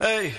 Hey,